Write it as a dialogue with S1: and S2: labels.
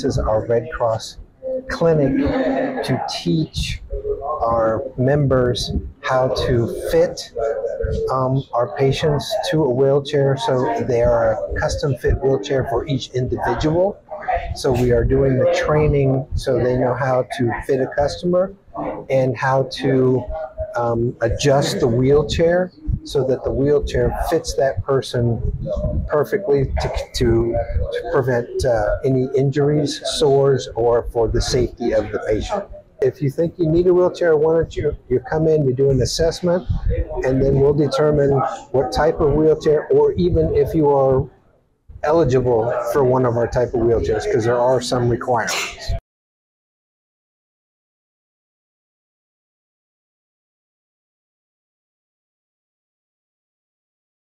S1: This is our Red Cross clinic to teach our members how to fit um, our patients to a wheelchair. So they are a custom fit wheelchair for each individual. So we are doing the training so they know how to fit a customer and how to um, adjust the wheelchair so that the wheelchair fits that person perfectly to, to, to prevent uh, any injuries, sores, or for the safety of the patient. If you think you need a wheelchair, why don't you, you come in, you do an assessment, and then we'll determine what type of wheelchair, or even if you are eligible for one of our type of wheelchairs, because there are some requirements.